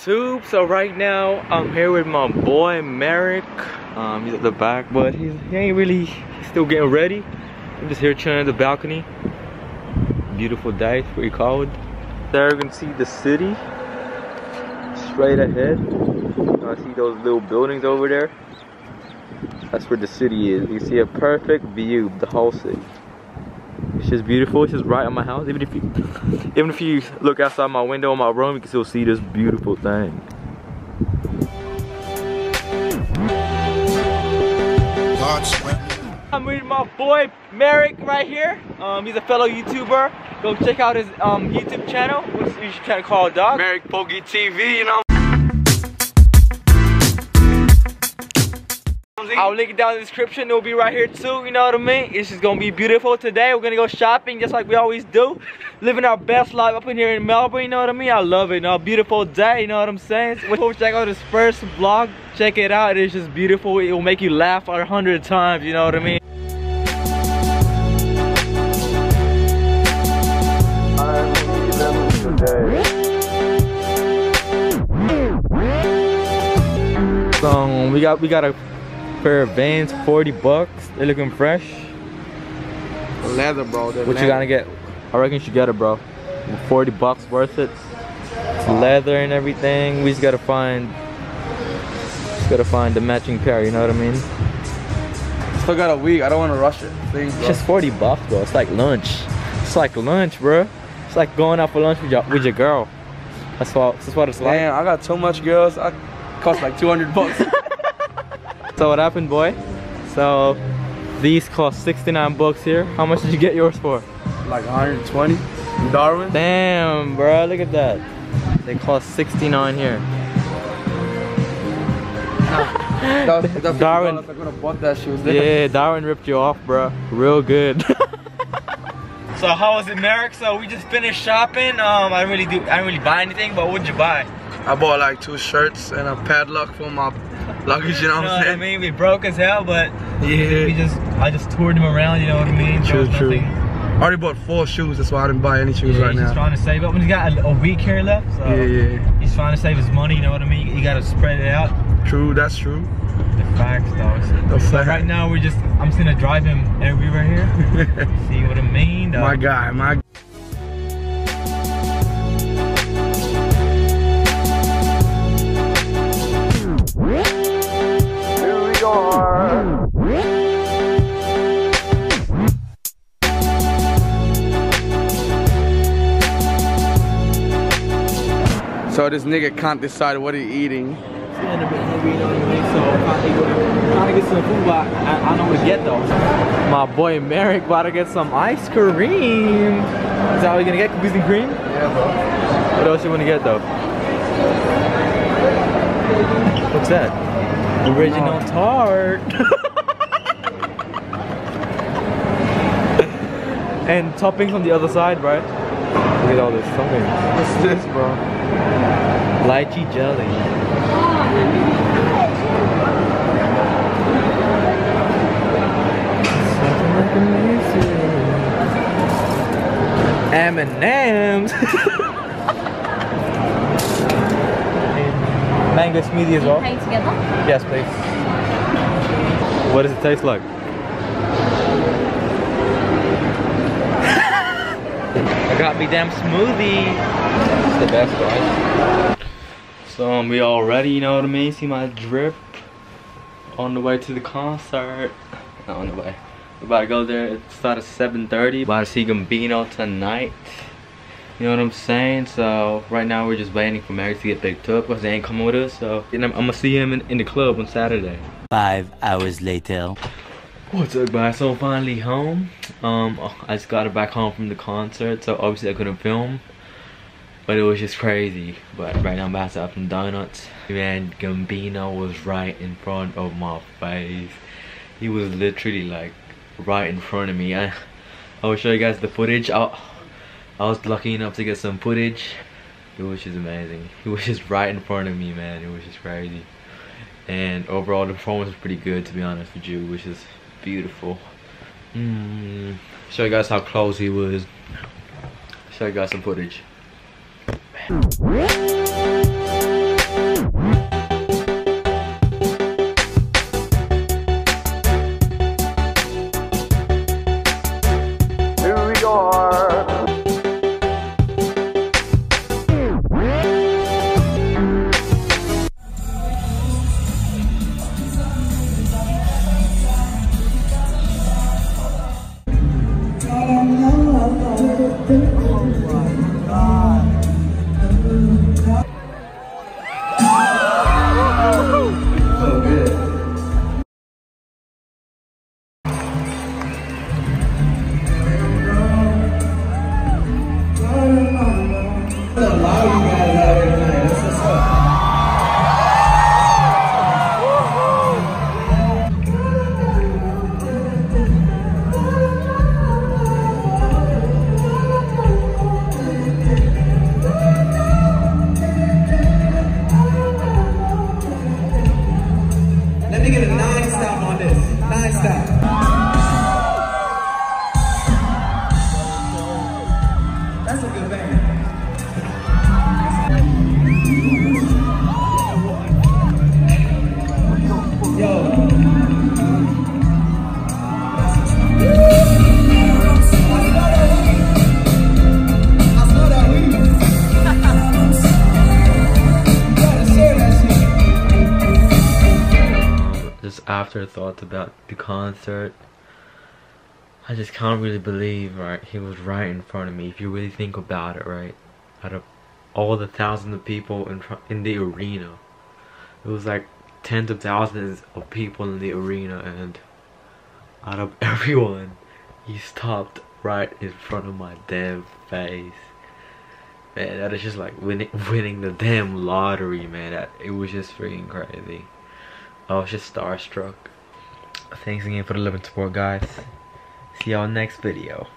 YouTube. So right now I'm here with my boy Maeric. Um, he's at the back, but he ain't really he's still getting ready. I'm just here chilling at the balcony. Beautiful day, it's pretty cold. There you can see the city straight ahead. I see those little buildings over there. That's where the city is. You see a perfect view of the whole city. It's just beautiful. It's just right on my house. Even if you, even if you look outside my window in my room, you can still see this beautiful thing. I'm with my boy Maeric right here. Um, he's a fellow YouTuber. Go check out his um, YouTube channel. What's your channel called, dog? Maeric Pokey TV, you know. I'll link it down in the description. It'll be right here too. You know what I mean? It's just gonna be beautiful today. We're gonna go shopping just like we always do. Living our best life up in here in Melbourne. You know what I mean? I love it. You know, beautiful day. You know what I'm saying? So check out this first vlog. Check it out. It's just beautiful. It will make you laugh a hundred times. You know what I mean? So we got we got a pair of Vans, 40 bucks. They're looking fresh. Leather, bro. What you gonna get? I reckon you should get it, bro. 40 bucks worth it. It's leather and everything. We just gotta find, just gotta find the matching pair. You know what I mean? Still got a week. I don't want to rush it. Please, It's just 40 bucks, bro. It's like lunch. It's like lunch, bro. It's like going out for lunch with your with your girl. That's what that's what it's like. Damn, I got too much girls. I cost like 200 bucks. So what happened, boy? So these cost 69 bucks here. How much did you get yours for? like 120. Darwin. Damn, bro, look at that. They cost 69 here. That was- Darwin. I could have bought that shoes. Yeah, Darwin ripped you off, bro. Real good. so how was it, Maeric? So we just finished shopping. Um, I didn't really do. I didn't really buy anything, but what'd you buy? I bought like two shirts and a padlock for my luggage. You know You what I'm what I mean? We broke as hell, but yeah, we just I just toured him around. You know what I mean? True, true. nothing- I already bought four shoes. That's why I didn't buy any shoes Yeah, right he's now. trying to save up. He's got a, a week here left, so Yeah, yeah. he's trying to save his money. You know what I mean? You got to spread it out. True. That's true. The facts, though. The So fact. right now we're just I'm just gonna drive him everywhere here. See what I mean? though. my guy. My. Here. So this nigga can't decide what he eating. feeling a bit hungry, you know what I mean? So I'm trying to, go, trying to get some food, but I, I know what to get though. My boy Maeric about to get some ice cream. Is that what you're gonna get? Cookies and cream? Yeah, bro. What else you wanna get though? What's that? Original oh. tart. and toppings on the other side, right? Look at all this toppings. What's this, bro? Lychee jelly. M&M's. Mango smoothie as well. Together. Yes, please. What does it taste like? I got me damn smoothie. It's the best, guys. So um, we all ready, you know what I mean? See my drip on the way to the concert. Not on the way. We're about to go there. It starts at 7:30. About to see Gambino tonight. You know what I'm saying? So right now we're just waiting for Mary to get picked up because they ain't coming with us. So I'm, I'm gonna see him in, in the club on Saturday. Five hours later. What's up guys? So I'm finally home. Um I just got it back home from the concert, so obviously I couldn't film. But it was just crazy. But right now I'm about to have some donuts. Man, Gambino was right in front of my face. He was literally like right in front of me. I I will show you guys the footage. I, I was lucky enough to get some footage. It was just amazing. It was just right in front of me, man. It was just crazy. And overall, the performance was pretty good, to be honest with you, which is beautiful. Mm. Show you guys how close he was. Show you guys some footage. Afterthoughts about the concert. I just can't really believe, right? He was right in front of me. If you really think about it, right? Out of all the thousands of people in in the arena, it was like tens of thousands of people in the arena, and out of everyone, he stopped right in front of my damn face. Man, that is just like winning, winning the damn lottery, man. That it was just freaking crazy. I was just starstruck. Thanks again for the love and support, guys. See y'all next video.